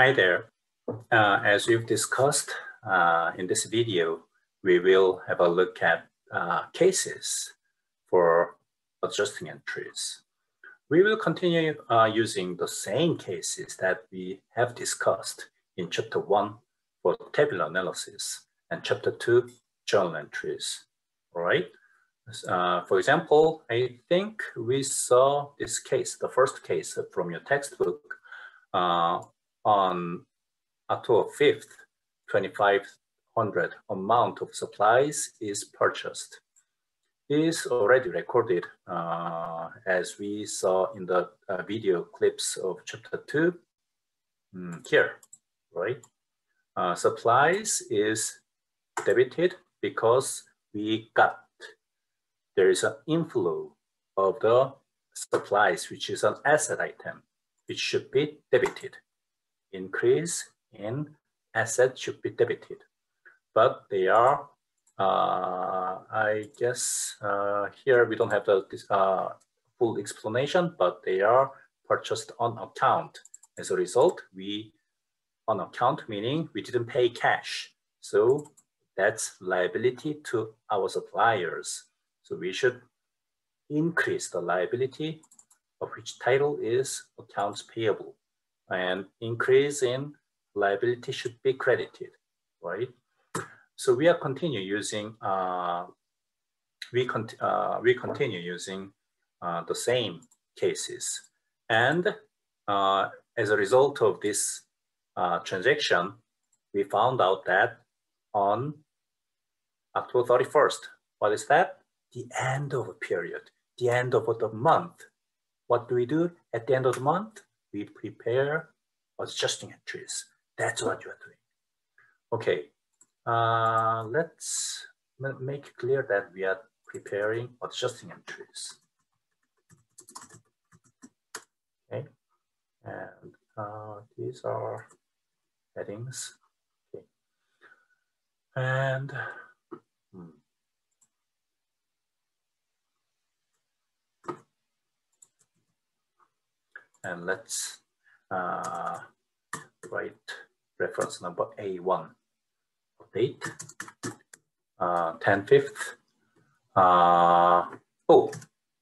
Hi there. Uh, as we've discussed uh, in this video, we will have a look at uh, cases for adjusting entries. We will continue uh, using the same cases that we have discussed in chapter one for tabular analysis and chapter two, journal entries, all right? Uh, for example, I think we saw this case, the first case from your textbook uh, on October 5th, 2500 amount of supplies is purchased. Is already recorded uh, as we saw in the uh, video clips of chapter two mm, here, right? Uh, supplies is debited because we got, there is an inflow of the supplies, which is an asset item, which should be debited increase in assets should be debited. But they are, uh, I guess, uh, here we don't have the uh, full explanation, but they are purchased on account. As a result, we, on account meaning we didn't pay cash. So that's liability to our suppliers. So we should increase the liability of which title is accounts payable and increase in liability should be credited, right? So we are continue using, uh, we, uh, we continue using uh, the same cases. And uh, as a result of this uh, transaction, we found out that on October 31st, what is that? The end of a period, the end of the month. What do we do at the end of the month? We prepare adjusting entries. That's what you are doing. Okay, uh, let's make clear that we are preparing adjusting entries. Okay, and uh, these are headings. Okay, and hmm. And let's uh, write reference number A1 date uh, 10 5th. Uh, oh,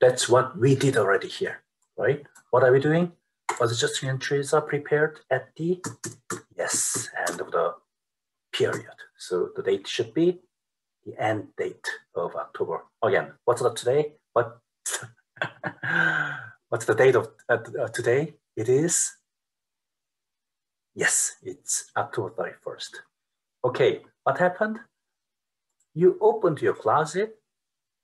that's what we did already here, right? What are we doing? Was it just entries are prepared at the, yes, end of the period. So the date should be the end date of October. Again, what's the today? What? What's the date of uh, uh, today? It is, yes, it's October 31st. Okay, what happened? You opened your closet,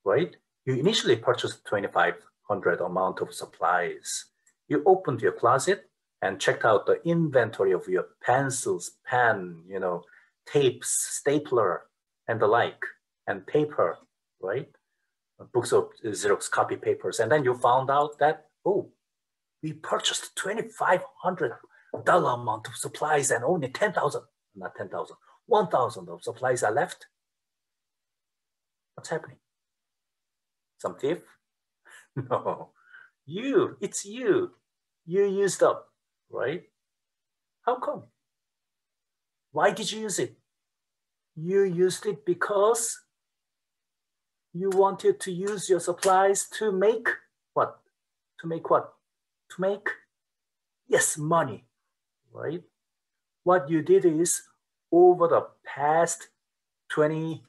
right? You initially purchased 2,500 amount of supplies. You opened your closet and checked out the inventory of your pencils, pen, you know, tapes, stapler, and the like, and paper, right? Books of Xerox copy papers. And then you found out that oh, we purchased $2,500 amount of supplies and only 10,000, not 10,000, 1,000 of supplies are left. What's happening? Some thief? no, you, it's you. You used up, right? How come? Why did you use it? You used it because you wanted to use your supplies to make? To make what? To make, yes, money, right? What you did is over the past 20,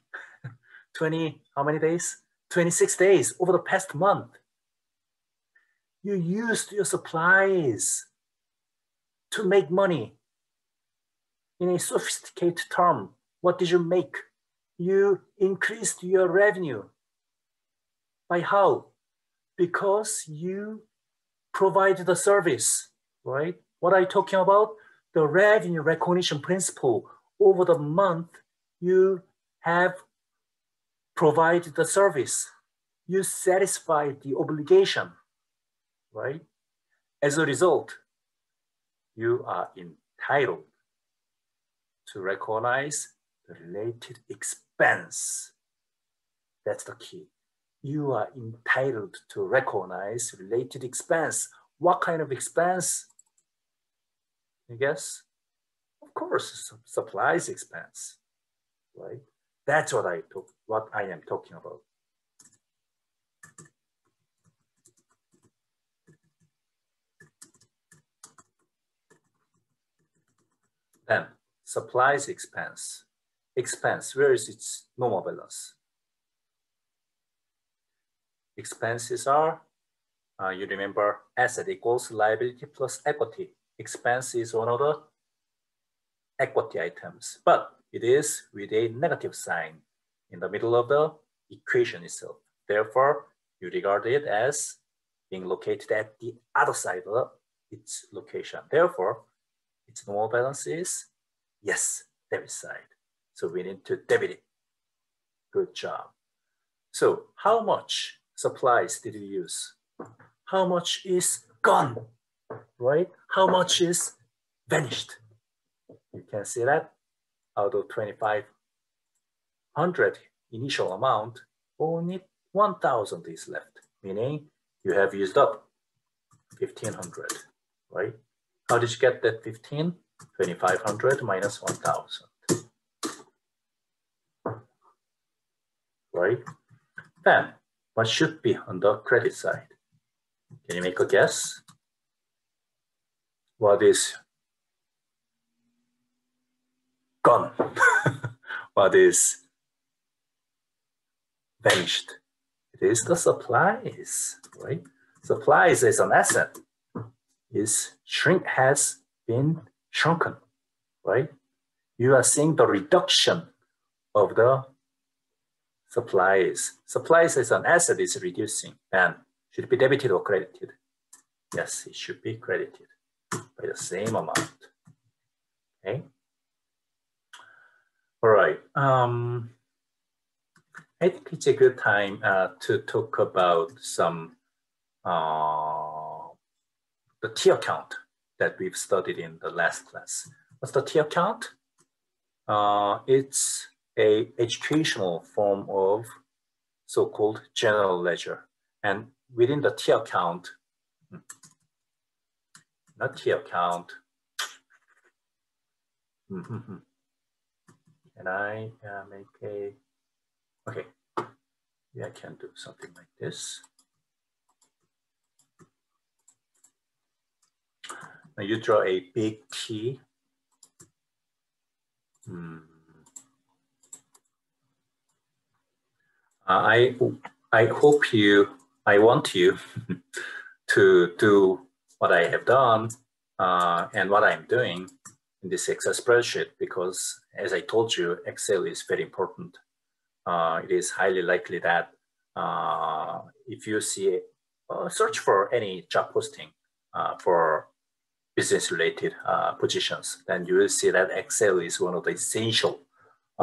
20, how many days? 26 days, over the past month, you used your supplies to make money. In a sophisticated term, what did you make? You increased your revenue. By how? Because you provide the service, right? What are you talking about? The revenue recognition principle. Over the month, you have provided the service. You satisfy the obligation, right? As a result, you are entitled to recognize the related expense. That's the key you are entitled to recognize related expense. What kind of expense? I guess Of course, supplies expense, right? That's what I talk, what I am talking about. Then supplies expense. Expense, where is its normal balance? Expenses are, uh, you remember asset equals liability plus equity. Expense is one of the equity items, but it is with a negative sign in the middle of the equation itself. Therefore, you regard it as being located at the other side of its location. Therefore, its normal balance is, yes, debit side. So we need to debit it. Good job. So how much supplies did you use? How much is gone, right? How much is vanished? You can see that out of 2,500 initial amount, only 1,000 is left, meaning you have used up 1,500, right? How did you get that 15? 2,500 minus 1,000. Right? Then, what should be on the credit side? Can you make a guess? What is gone? what is vanished? It is the supplies, right? Supplies is an asset. Is shrink has been shrunken, right? You are seeing the reduction of the supplies. Supplies as an asset is reducing and should be debited or credited. Yes, it should be credited by the same amount. Okay. All right. Um, I think it's a good time uh, to talk about some uh, the T account that we've studied in the last class. What's the T account? Uh, it's a educational form of so-called general ledger. And within the T account, hmm, not T account, can I uh, make a, okay, yeah, I can do something like this. Now you draw a big T. Hmm. I I hope you I want you to do what I have done uh, and what I'm doing in this Excel spreadsheet because as I told you, Excel is very important. Uh, it is highly likely that uh, if you see, uh, search for any job posting uh, for business related uh, positions, then you will see that Excel is one of the essential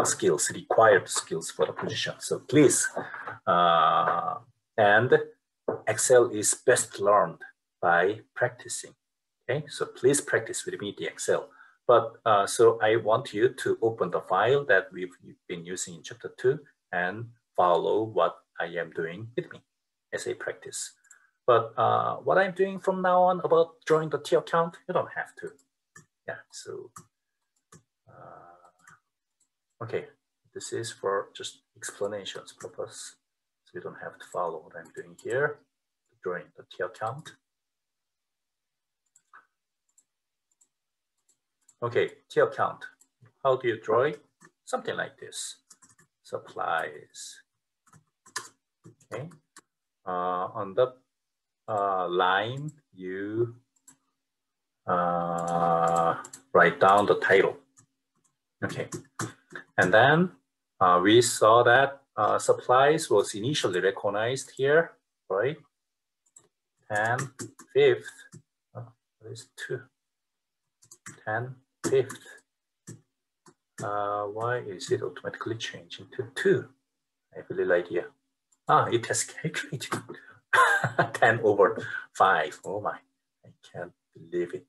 skills, required skills for the position. So please, uh, and Excel is best learned by practicing. Okay, so please practice with me the Excel. But uh, so I want you to open the file that we've been using in chapter two and follow what I am doing with me as a practice. But uh, what I'm doing from now on about drawing the T account, you don't have to. Yeah, so, uh, okay, this is for just explanations purpose. So you don't have to follow what I'm doing here, drawing the T account. Okay, T account. How do you draw it? Something like this. Supplies. Okay. Uh, on the uh, line, you uh, write down the title. Okay, and then uh, we saw that uh, supplies was initially recognized here, right? And fifth, oh, is two? 10, fifth. Uh, why is it automatically changing to two? I have a little idea. Ah, it has calculated. 10 over 5. Oh my, I can't believe it.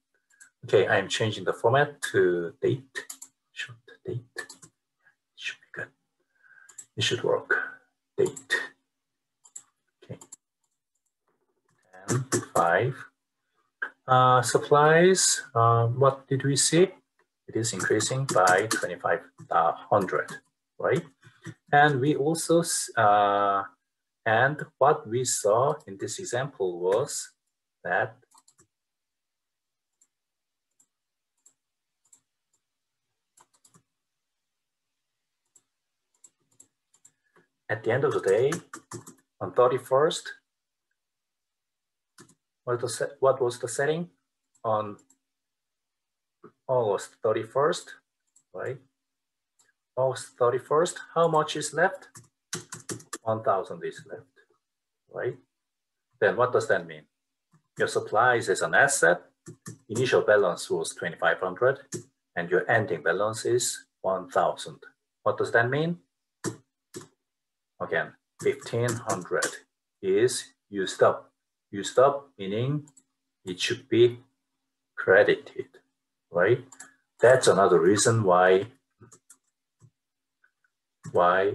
Okay, I'm changing the format to date. Should date. It should be good. It should work. Date. Okay. 10, 5. Uh, supplies, uh, what did we see? it is increasing by 2,500, right? And we also, uh, and what we saw in this example was that at the end of the day, on 31st, what was, the, what was the setting? On August 31st, right? August 31st, how much is left? 1,000 is left, right? Then what does that mean? Your supplies is an asset, initial balance was 2,500, and your ending balance is 1,000. What does that mean? Again, 1500 is used up. Used up meaning it should be credited, right? That's another reason why why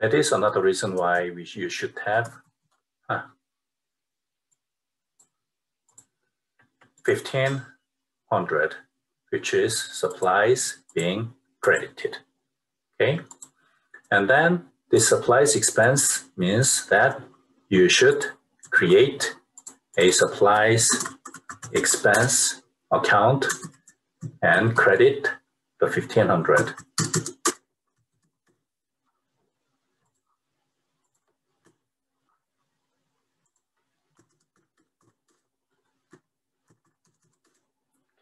That is another reason why we, you should have huh, 1500, which is supplies being credited, okay? And then the supplies expense means that you should create a supplies expense account and credit the 1500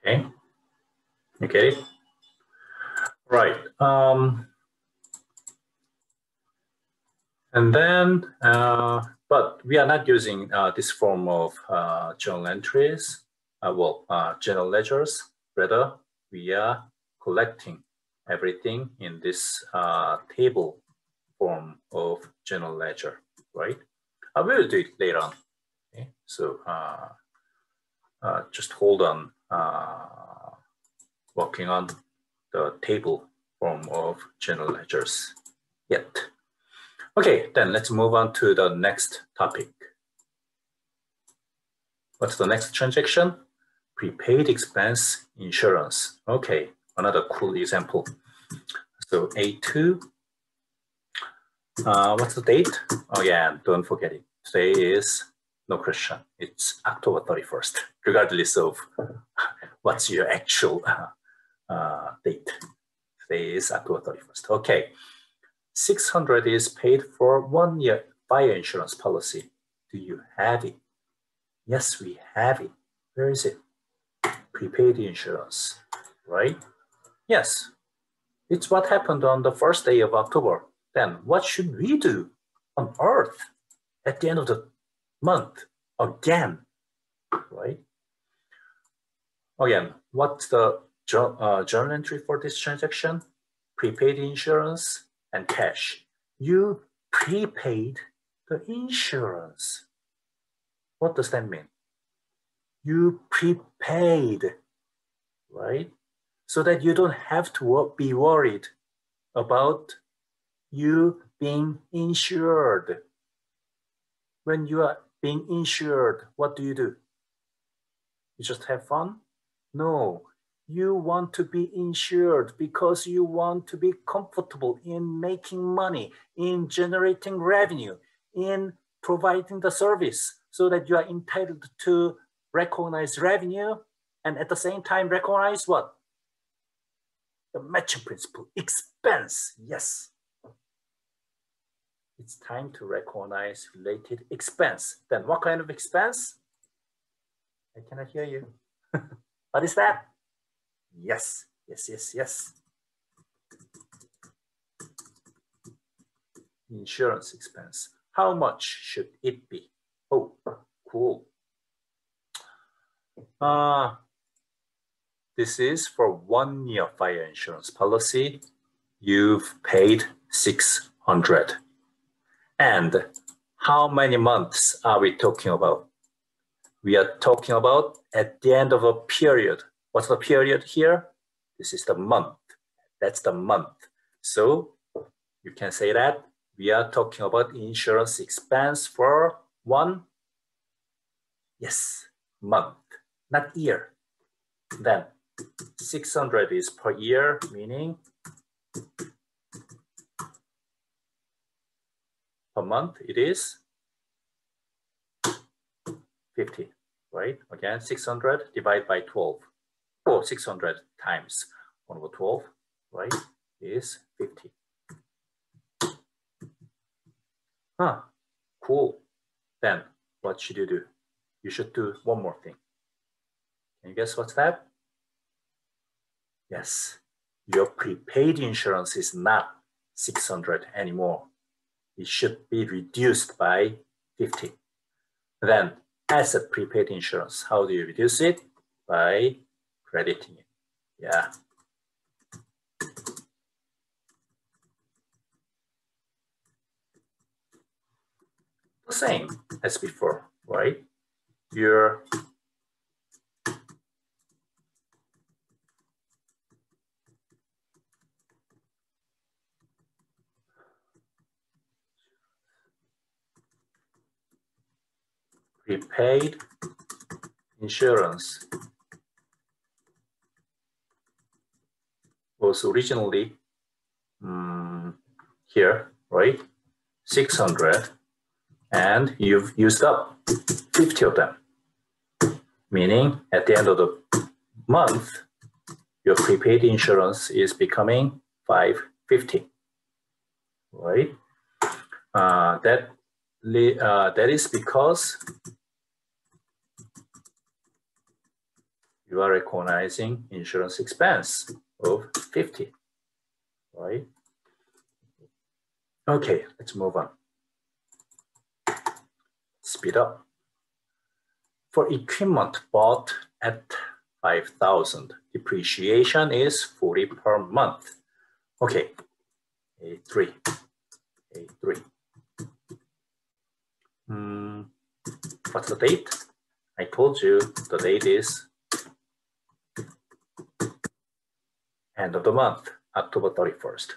Okay. Okay. Right. Um, and then, uh, but we are not using uh, this form of uh, journal entries, uh, well, uh, general ledgers. Rather, we are collecting everything in this uh, table form of general ledger, right? I will do it later on. Okay, so just hold on uh, working on the table form of general ledgers yet. Okay, then let's move on to the next topic. What's the next transaction? Prepaid expense insurance. Okay, another cool example. So A2, uh, what's the date? Oh yeah, don't forget it. Today is no question. It's October 31st, regardless of what's your actual uh, date. Today is October 31st. Okay, 600 is paid for one year fire insurance policy. Do you have it? Yes, we have it. Where is it? Prepaid insurance, right? Yes, it's what happened on the first day of October. Then what should we do on earth at the end of the month again, right? Again, what's the uh, journal entry for this transaction? Prepaid insurance and cash. You prepaid the insurance. What does that mean? You prepaid, right? So that you don't have to be worried about you being insured. When you are being insured, what do you do? You just have fun? No, you want to be insured because you want to be comfortable in making money, in generating revenue, in providing the service so that you are entitled to recognize revenue and at the same time recognize what? The matching principle, expense, yes it's time to recognize related expense. Then what kind of expense? I cannot hear you. what is that? Yes, yes, yes, yes. Insurance expense. How much should it be? Oh, cool. Uh, this is for one year fire insurance policy. You've paid 600 and how many months are we talking about? we are talking about at the end of a period. What's the period here? This is the month. That's the month. So you can say that we are talking about insurance expense for one, yes, month, not year. Then 600 is per year, meaning per month it is 50, right? Again, 600 divided by 12, or 600 times 1 over 12, right, is 50. Huh, cool. Then what should you do? You should do one more thing. Can you guess what's that? Yes, your prepaid insurance is not 600 anymore. It should be reduced by 50. Then as a prepaid insurance, how do you reduce it? By crediting it. Yeah. The same as before, right? Your prepaid insurance was originally um, here, right? 600 and you've used up 50 of them. Meaning at the end of the month, your prepaid insurance is becoming 550, right? Uh, that, uh, that is because you are recognizing insurance expense of 50, right? Okay, let's move on. Speed up. For equipment bought at 5,000, depreciation is 40 per month. Okay, A3, A3. Mm, what's the date? I told you the date is end of the month, October 31st.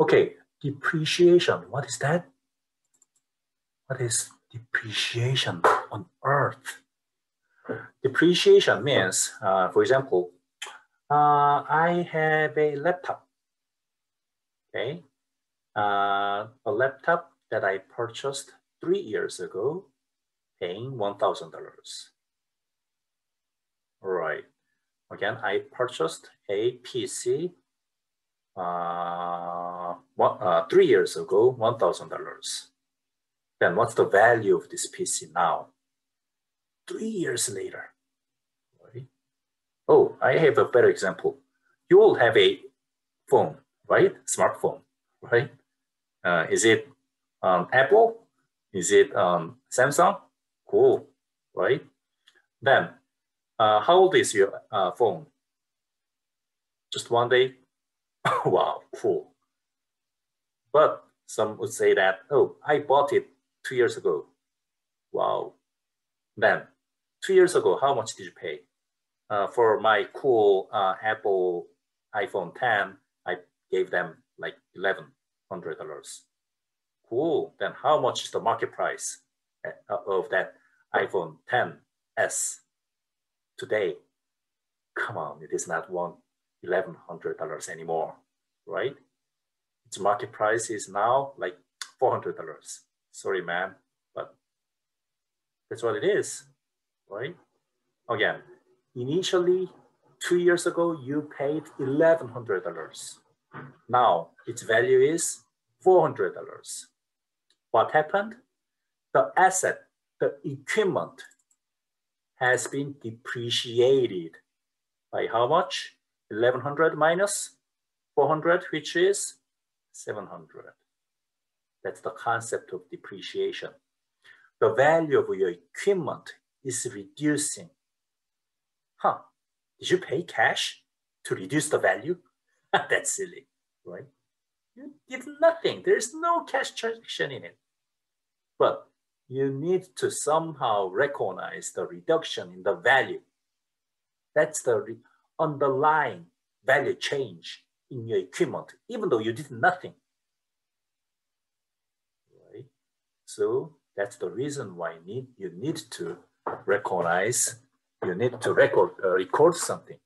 Okay, depreciation, what is that? What is depreciation on earth? Depreciation means, uh, for example, uh, I have a laptop, okay? Uh, a laptop that I purchased three years ago, paying $1,000. All right. Again, I purchased a PC uh, one, uh, three years ago, $1,000. Then what's the value of this PC now? Three years later. Right? Oh, I have a better example. You all have a phone, right? Smartphone, right? Uh, is it um, Apple? Is it um, Samsung? Cool, right? Then uh, how old is your uh, phone? Just one day? wow, cool. But some would say that, oh, I bought it two years ago. Wow. Then, two years ago, how much did you pay? Uh, for my cool uh, Apple iPhone 10, I gave them like $1,100. Cool. Then how much is the market price uh, of that iPhone 10s? Today, come on, it is not one eleven hundred dollars anymore, right? Its market price is now like four hundred dollars. Sorry, man, but that's what it is, right? Again, initially two years ago you paid eleven hundred dollars. Now its value is four hundred dollars. What happened? The asset, the equipment has been depreciated by how much? 1100 minus 400, which is 700. That's the concept of depreciation. The value of your equipment is reducing. Huh, did you pay cash to reduce the value? That's silly, right? You did nothing. There's no cash transaction in it. But you need to somehow recognize the reduction in the value. That's the underlying value change in your equipment, even though you did nothing. Right? So that's the reason why you need, you need to recognize, you need to record, uh, record something.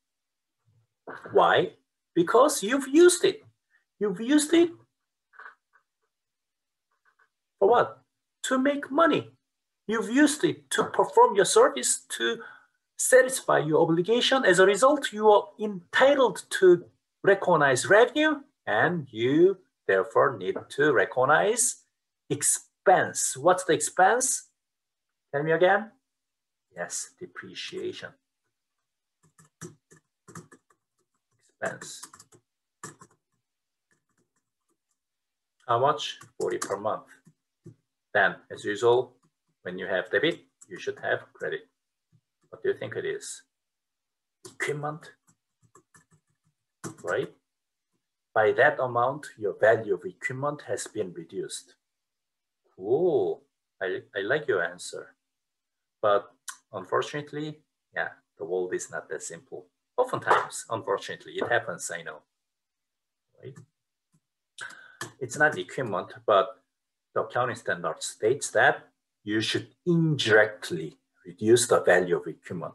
Why? Because you've used it. You've used it for what? To make money. You've used it to perform your service to satisfy your obligation. As a result, you are entitled to recognize revenue and you therefore need to recognize expense. What's the expense? Tell me again. Yes, depreciation. Expense. How much? 40 per month. Then, as usual, when you have debit, you should have credit. What do you think it is? Equipment, right? By that amount, your value of equipment has been reduced. Oh, I, I like your answer. But unfortunately, yeah, the world is not that simple. Oftentimes, unfortunately, it happens, I know, right? It's not equipment, but the accounting standard states that you should indirectly reduce the value of equipment.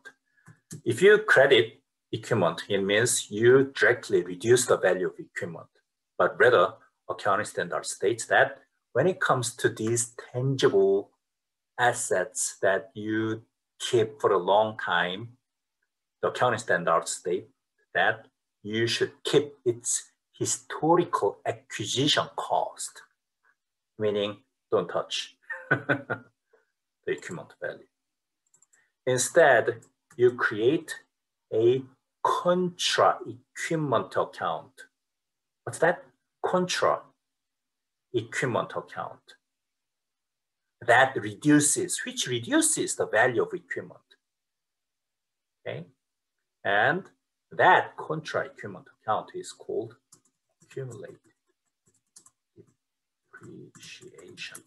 If you credit equipment, it means you directly reduce the value of equipment. But rather, accounting standard states that when it comes to these tangible assets that you keep for a long time, the accounting standards state that you should keep its historical acquisition cost meaning don't touch the equipment value. Instead, you create a contra equipment account. What's that? Contra equipment account. That reduces, which reduces the value of equipment. Okay. And that contra equipment account is called accumulate depreciation.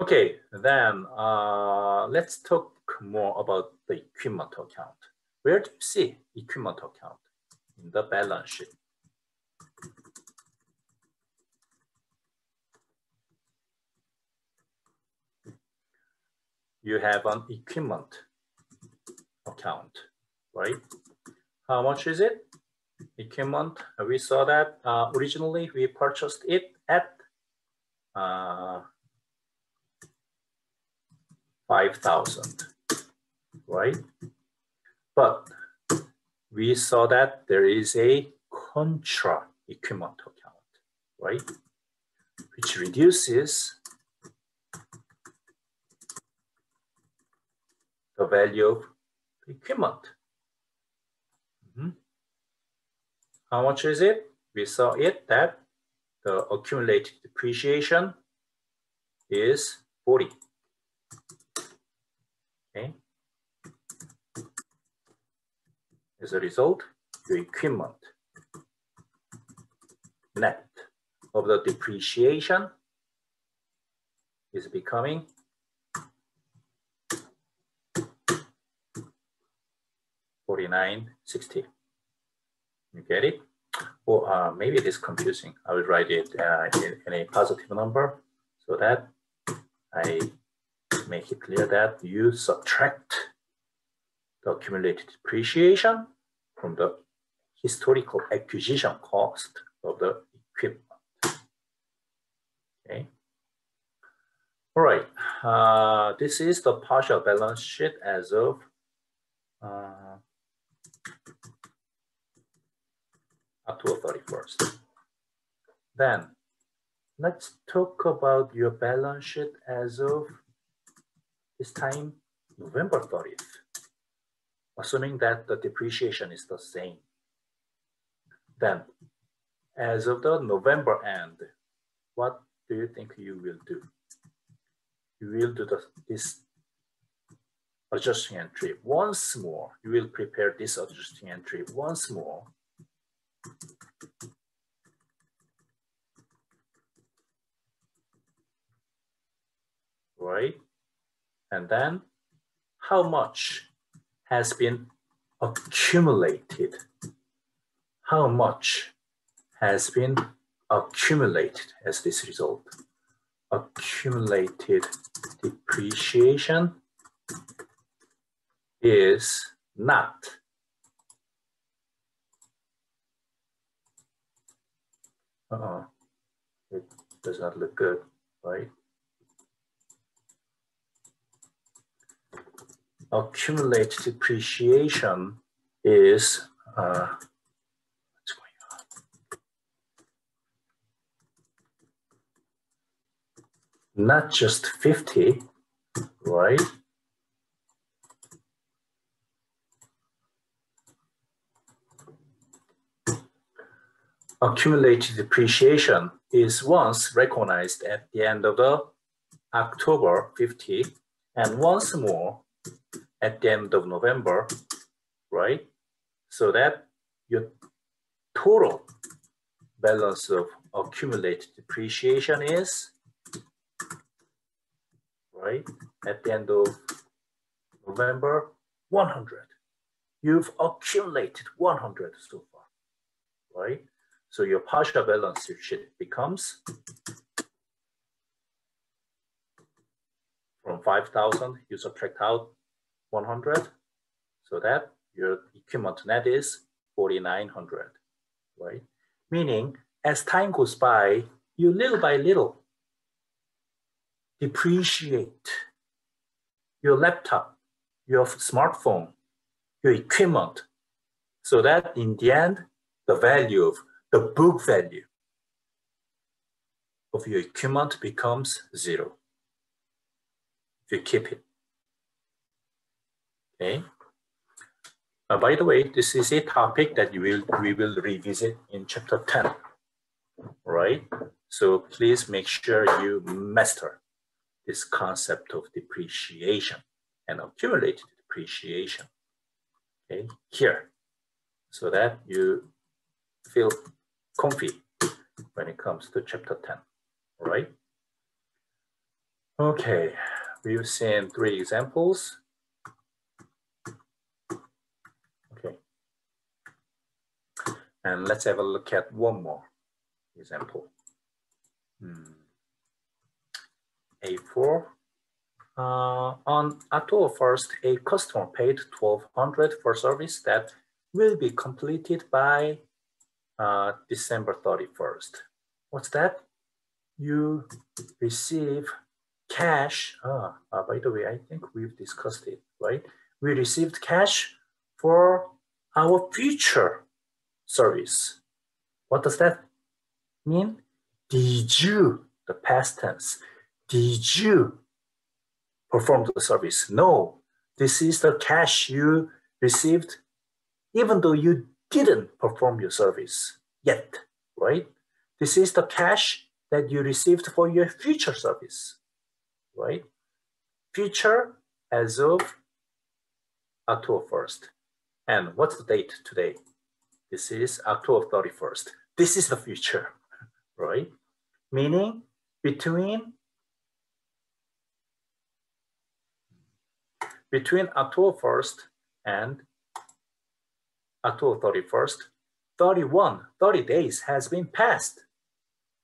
Okay, then uh, let's talk more about the equipment account. Where do you see equipment account in the balance sheet? You have an equipment account, right? How much is it? Equipment, we saw that uh, originally we purchased it at uh, 5,000, right? But we saw that there is a contra equipment account, right? Which reduces the value of equipment. How much is it? We saw it that the accumulated depreciation is 40. Okay. As a result, the equipment net of the depreciation is becoming Forty-nine sixty. You get it? Or uh, maybe it is confusing. I will write it uh, in, in, a positive number so that I make it clear that you subtract the accumulated depreciation from the historical acquisition cost of the equipment. Okay. All right, uh, this is the partial balance sheet as of uh, October 31st. Then let's talk about your balance sheet as of this time, November 30th, assuming that the depreciation is the same. Then as of the November end, what do you think you will do? You will do the, this adjusting entry once more. You will prepare this adjusting entry once more right? And then how much has been accumulated? How much has been accumulated as this result? Accumulated depreciation is not uh -oh. it does not look good, right? accumulate depreciation is uh? Not just 50, right? Accumulated depreciation is once recognized at the end of the October 50 and once more at the end of November, right? So that your total balance of accumulated depreciation is, right, at the end of November, 100. You've accumulated 100 so far, right? So your partial balance sheet becomes from 5,000, you subtract out 100. So that your equipment net is 4,900, right? Meaning as time goes by, you little by little depreciate your laptop, your smartphone, your equipment, so that in the end, the value of the book value of your equipment becomes zero if you keep it. Okay. Uh, by the way, this is a topic that you will, we will revisit in chapter 10, right? So please make sure you master this concept of depreciation and accumulated depreciation, okay, here, so that you feel comfy when it comes to chapter 10, right? Okay, we've seen three examples. Okay. And let's have a look at one more example. Hmm. A4. Uh, on October 1st, a customer paid 1200 for service that will be completed by uh, December 31st. What's that? You receive cash. Ah, uh, by the way, I think we've discussed it, right? We received cash for our future service. What does that mean? Did you, the past tense, did you perform the service? No, this is the cash you received even though you didn't perform your service yet, right? This is the cash that you received for your future service, right? Future as of October 1st. And what's the date today? This is October 31st. This is the future, right? Meaning between between October 1st and October 31st, 31, 30 days has been passed.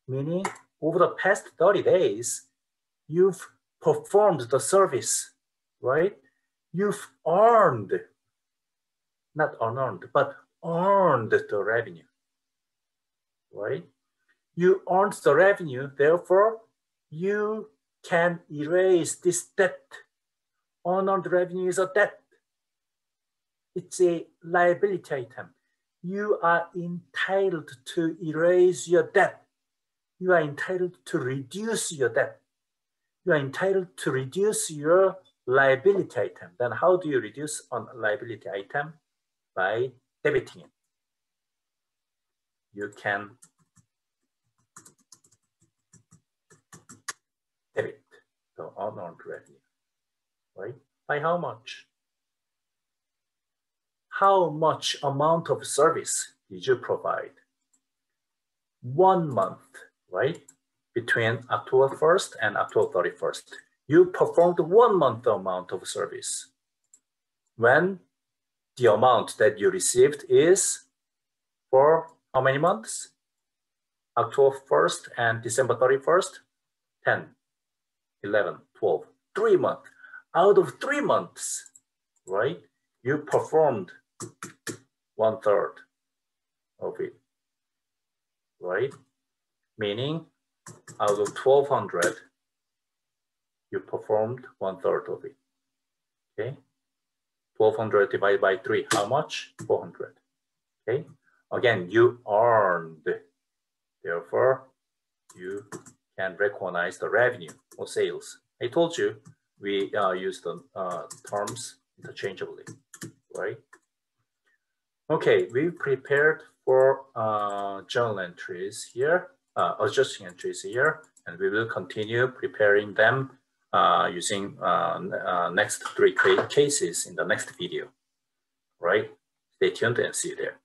Meaning over the past 30 days, you've performed the service, right? You've earned, not unearned, but earned the revenue, right? You earned the revenue, therefore you can erase this debt. Unearned revenue is a debt. It's a liability item. You are entitled to erase your debt. You are entitled to reduce your debt. You are entitled to reduce your liability item. Then how do you reduce on liability item? By debiting it. You can debit the unearned revenue, right? By how much? How much amount of service did you provide? One month, right? Between October 1st and October 31st. you performed one month amount of service when the amount that you received is for how many months? October 1st and December 31st? 10, 11, 12, three months. Out of three months, right? You performed one third of it, right? Meaning out of 1200, you performed one third of it, okay? 1200 divided by three, how much? 400, okay? Again, you earned, therefore, you can recognize the revenue or sales. I told you we uh, use the uh, terms interchangeably, right? Okay, we prepared for uh, journal entries here, uh, adjusting entries here, and we will continue preparing them uh, using uh, uh, next three cases in the next video, right? Stay tuned and see you there.